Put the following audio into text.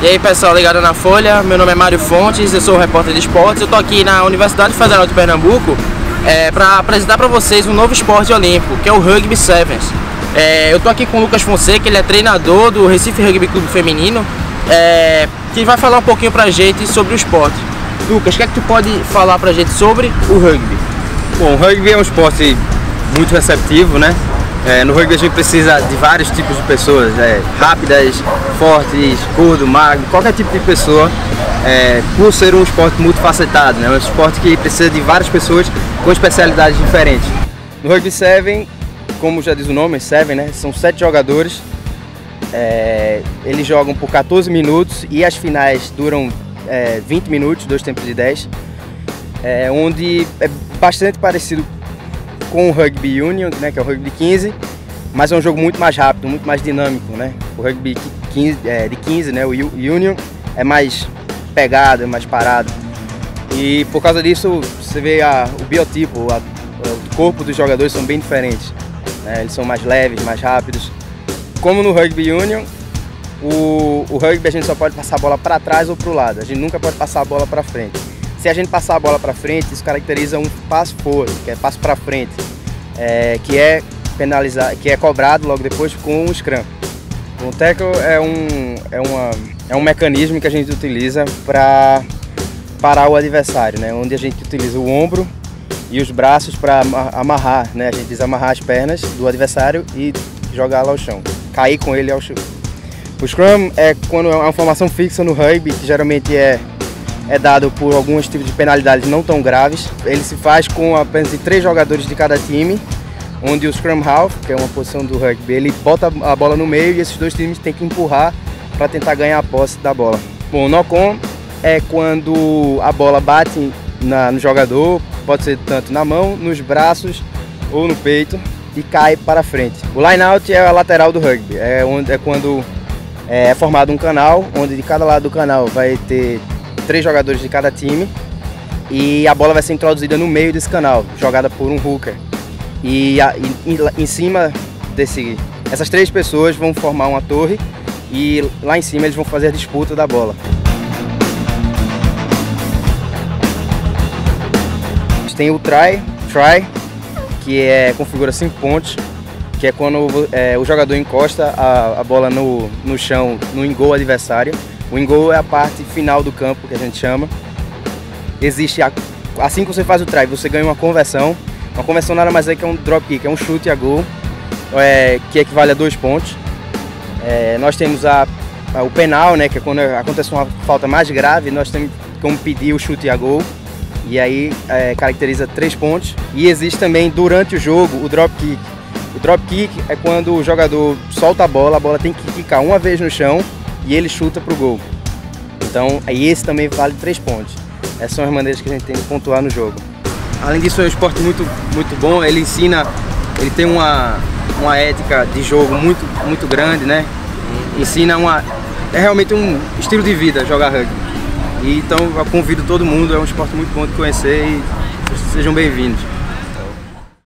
E aí pessoal ligado na Folha, meu nome é Mário Fontes, eu sou repórter de esportes, eu tô aqui na Universidade Federal de Pernambuco é, para apresentar para vocês um novo esporte olímpico, que é o Rugby Sevens. É, eu tô aqui com o Lucas Fonseca, ele é treinador do Recife Rugby Clube Feminino, é, que vai falar um pouquinho pra gente sobre o esporte. Lucas, o que é que tu pode falar pra gente sobre o rugby? Bom, o rugby é um esporte muito receptivo, né? É, no rugby a gente precisa de vários tipos de pessoas, é, rápidas, fortes, gordo, magro, qualquer tipo de pessoa, é, por ser um esporte multifacetado, né? É um esporte que precisa de várias pessoas com especialidades diferentes. No Rugby 7, como já diz o nome, 7, né? São sete jogadores, é, eles jogam por 14 minutos e as finais duram 20 é, minutos, dois tempos de 10, é, onde é bastante parecido com o Rugby Union, né, que é o Rugby 15, mas é um jogo muito mais rápido, muito mais dinâmico, né? O Rugby 15, é, de 15, né, o Union, é mais pegado, é mais parado. E por causa disso, você vê a, o biotipo, a, o corpo dos jogadores são bem diferentes. Né? Eles são mais leves, mais rápidos. Como no Rugby Union, o, o rugby a gente só pode passar a bola para trás ou para o lado. A gente nunca pode passar a bola para frente. Se a gente passar a bola para frente, isso caracteriza um passo forward, que é passo para frente, é, que é penalizar, que é cobrado logo depois com o scrum. O tackle é um, é, uma, é um mecanismo que a gente utiliza para parar o adversário, né? onde a gente utiliza o ombro e os braços para amarrar, né? a gente desamarrar as pernas do adversário e jogá-lo ao chão, cair com ele ao chão. O scrum é quando é uma formação fixa no rugby, que geralmente é é dado por alguns tipos de penalidades não tão graves. Ele se faz com apenas três jogadores de cada time, onde o Scrum Half, que é uma posição do rugby, ele bota a bola no meio e esses dois times têm que empurrar para tentar ganhar a posse da bola. Bom, o knock-on é quando a bola bate na, no jogador, pode ser tanto na mão, nos braços ou no peito e cai para frente. O line-out é a lateral do rugby, é, onde, é quando é formado um canal, onde de cada lado do canal vai ter três jogadores de cada time e a bola vai ser introduzida no meio desse canal, jogada por um hooker. E, a, e em cima desse, essas três pessoas vão formar uma torre e lá em cima eles vão fazer a disputa da bola. Tem o try, try, que é configura cinco pontos, que é quando é, o jogador encosta a, a bola no, no chão, no engol adversário o in-goal é a parte final do campo, que a gente chama. Existe, a, assim que você faz o try, você ganha uma conversão. Uma conversão nada mais é que é um drop kick, é um chute a gol, é, que equivale a dois pontos. É, nós temos a, a, o penal, né, que é quando acontece uma falta mais grave, nós temos como pedir o chute a gol. E aí é, caracteriza três pontos. E existe também durante o jogo o drop kick. O drop kick é quando o jogador solta a bola, a bola tem que quicar uma vez no chão e ele chuta para o gol. Então, aí esse também vale três pontos. Essas são as maneiras que a gente tem de pontuar no jogo. Além disso, é um esporte muito, muito bom. Ele ensina, ele tem uma, uma ética de jogo muito, muito grande, né? Ensina uma, é realmente um estilo de vida jogar rugby. E, então, eu convido todo mundo. É um esporte muito bom de conhecer e sejam bem-vindos.